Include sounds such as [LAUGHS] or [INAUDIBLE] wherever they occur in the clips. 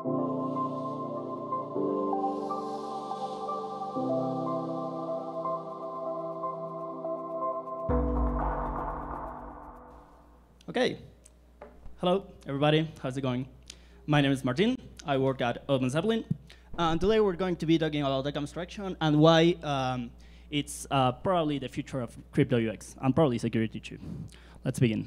Okay. Hello, everybody. How's it going? My name is Martin. I work at OpenZeppelin. And today we're going to be talking about data abstraction and why um, it's uh, probably the future of crypto UX and probably security too. Let's begin.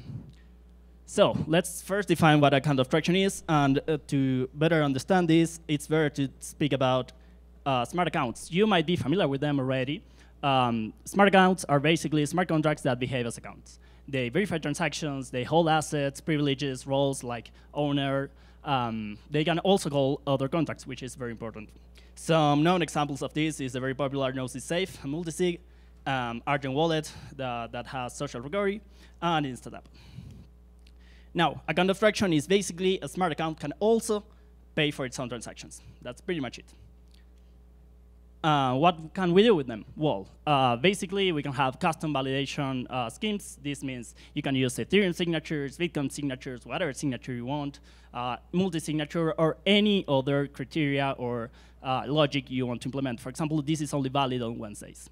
So let's first define what account abstraction is. And uh, to better understand this, it's better to speak about uh, smart accounts. You might be familiar with them already. Um, smart accounts are basically smart contracts that behave as accounts. They verify transactions, they hold assets, privileges, roles like owner. Um, they can also call other contracts, which is very important. Some known examples of this is the very popular Gnosis Safe, Multisig, um, Argent Wallet that, that has social recovery, and Instadapp. Now, account abstraction is basically a smart account can also pay for its own transactions. That's pretty much it. Uh, what can we do with them? Well, uh, basically, we can have custom validation uh, schemes. This means you can use Ethereum signatures, Bitcoin signatures, whatever signature you want, uh, multi-signature, or any other criteria or uh, logic you want to implement. For example, this is only valid on Wednesdays.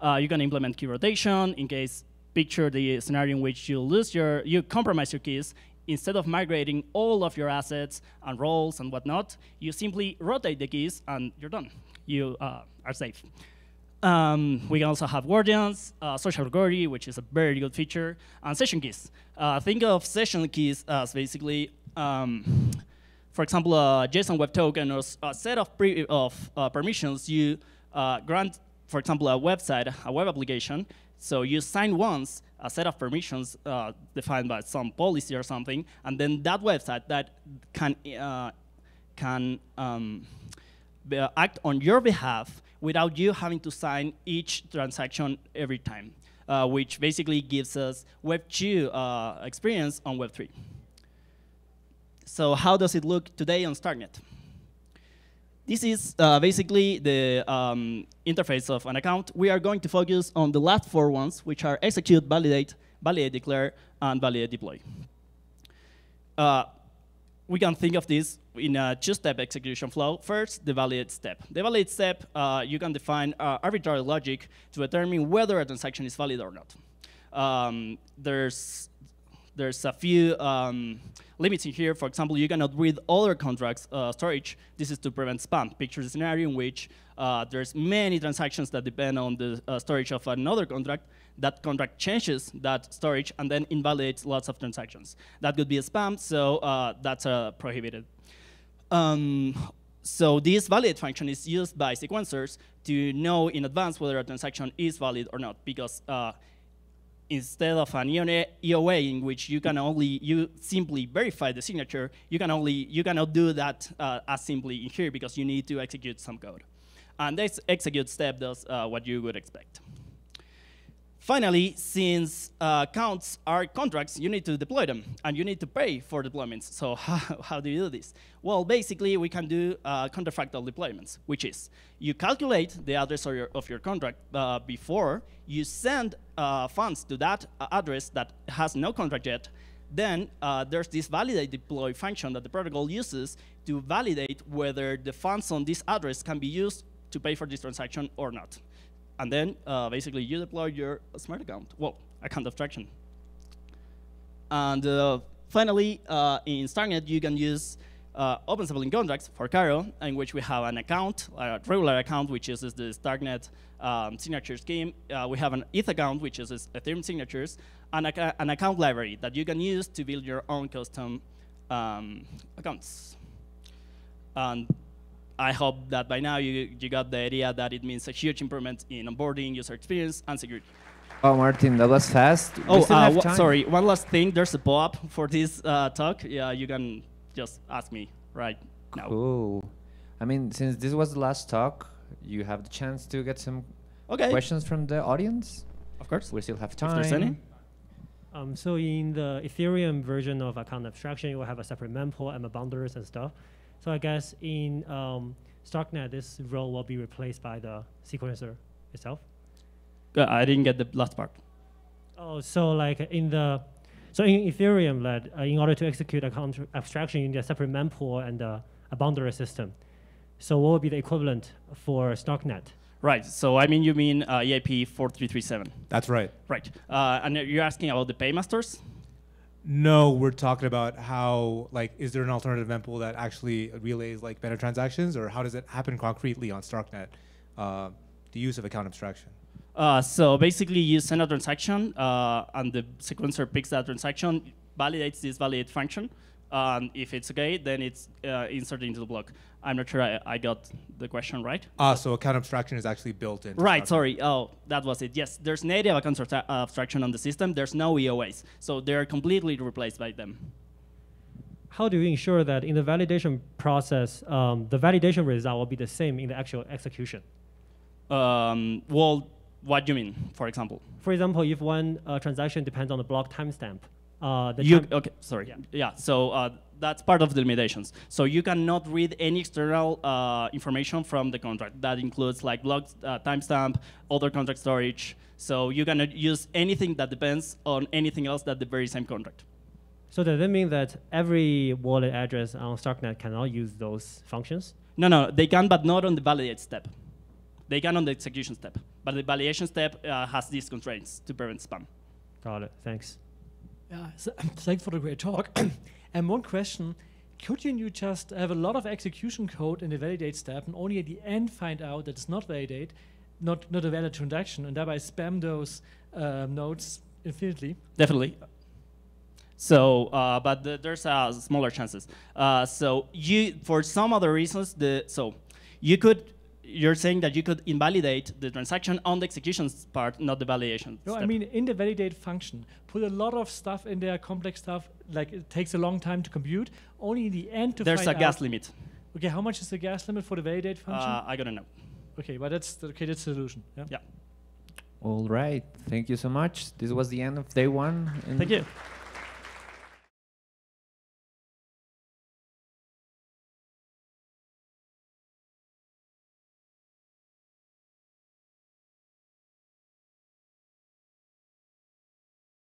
Uh, you can implement key rotation in case picture the scenario in which you lose your, you compromise your keys instead of migrating all of your assets and roles and whatnot, you simply rotate the keys and you're done you uh, are safe. Um, we can also have guardians, uh, social recovery, which is a very good feature, and session keys. Uh, think of session keys as basically, um, for example, a JSON Web Token or a set of, of uh, permissions you uh, grant, for example, a website, a web application. So you sign once a set of permissions uh, defined by some policy or something, and then that website that can can um, uh, act on your behalf without you having to sign each transaction every time, uh, which basically gives us Web 2 uh, experience on Web 3. So how does it look today on StarkNet? This is uh, basically the um, interface of an account. We are going to focus on the last four ones, which are execute, validate, validate declare, and validate deploy. Uh, we can think of this in a two-step execution flow. First, the validate step. The validate step, uh, you can define uh, arbitrary logic to determine whether a transaction is valid or not. Um, there's there's a few um, limits in here. For example, you cannot read other contracts uh, storage. This is to prevent spam. Picture the scenario in which uh, there's many transactions that depend on the uh, storage of another contract. That contract changes that storage and then invalidates lots of transactions. That could be a spam, so uh, that's uh, prohibited. Um, so this validate function is used by sequencers to know in advance whether a transaction is valid or not, because uh, instead of an EOA in which you can only you simply verify the signature, you can only you cannot do that uh, as simply in here because you need to execute some code. And this execute step does uh, what you would expect. Finally, since uh, are contracts, you need to deploy them, and you need to pay for deployments. So [LAUGHS] how, how do you do this? Well, basically, we can do uh, counterfactual deployments, which is you calculate the address of your, of your contract uh, before you send uh, funds to that address that has no contract yet. Then uh, there's this validate deploy function that the protocol uses to validate whether the funds on this address can be used to pay for this transaction or not. And then uh, basically you deploy your smart account, well, account abstraction. And uh, finally, uh, in StarkNet, you can use uh, OpenZeppelin contracts for Cairo, in which we have an account, a regular account, which uses the StarkNet um, signature scheme. Uh, we have an ETH account, which uses Ethereum signatures, and a, an account library that you can use to build your own custom um, accounts. And I hope that by now you, you got the idea that it means a huge improvement in onboarding, user experience, and security. Oh, Martin, that was fast. Oh, uh, sorry. One last thing. There's a pop-up for this uh, talk. Yeah, you can just ask me right now. Cool. I mean, since this was the last talk, you have the chance to get some okay. questions from the audience. Of course. We still have time. If there's any. Um, so in the Ethereum version of account abstraction, you will have a separate mempool and the bundlers and stuff. So I guess in um, StarkNet, this role will be replaced by the sequencer itself. Uh, I didn't get the last part. Oh, so like in the, so in Ethereum, that uh, in order to execute account abstraction, you need a separate mempool and uh, a bundler system. So what would be the equivalent for StarkNet? Right. So I mean, you mean uh, EIP 4337. That's right. Right. Uh, and you're asking about the paymasters? No, we're talking about how, like, is there an alternative mempool that actually relays like better transactions, or how does it happen concretely on StarkNet? Uh, the use of account abstraction. Uh, so basically, you send a transaction, uh, and the sequencer picks that transaction, validates this validate function. And if it's okay, then it's uh, inserted into the block. I'm not sure I, I got the question right. Ah, so account abstraction is actually built in. Right, sorry. Oh, that was it. Yes, there's native account abstraction on the system. There's no EOAs. So they're completely replaced by them. How do you ensure that in the validation process, um, the validation result will be the same in the actual execution? Um, well, what do you mean, for example? For example, if one uh, transaction depends on the block timestamp, uh, the You, okay, sorry. Yeah. Yeah, so uh, that's part of the limitations. So you cannot read any external uh, information from the contract. That includes like block uh, timestamp, other contract storage. So you cannot use anything that depends on anything else that the very same contract. so does that mean that every wallet address on StarkNet cannot use those functions? No, no, they can, but not on the validate step. They can on the execution step, but the validation step uh, has these constraints to prevent spam. Got it. Thanks. Yeah, so, [COUGHS] thanks for the great talk. [COUGHS] and one question, couldn't you just have a lot of execution code in the validate step and only at the end find out that it's not validate, not, not a valid transaction, and thereby spam those um, nodes infinitely? Definitely. So, uh, but the, there's uh, smaller chances. Uh, so you, for some other reasons, the so you could. You're saying that you could invalidate the transaction on the execution part, not the validation. No, I mean in the validate function, put a lot of stuff in there, complex stuff, like it takes a long time to compute. Only in the end to there's a gas out- limit. Okay, how much is the gas limit for the validate function? Uh, I gotta know. okay, but that's the, okay. That's the solution. Yeah. Yeah. All right. Thank you so much. This was the end of day one. Thank you.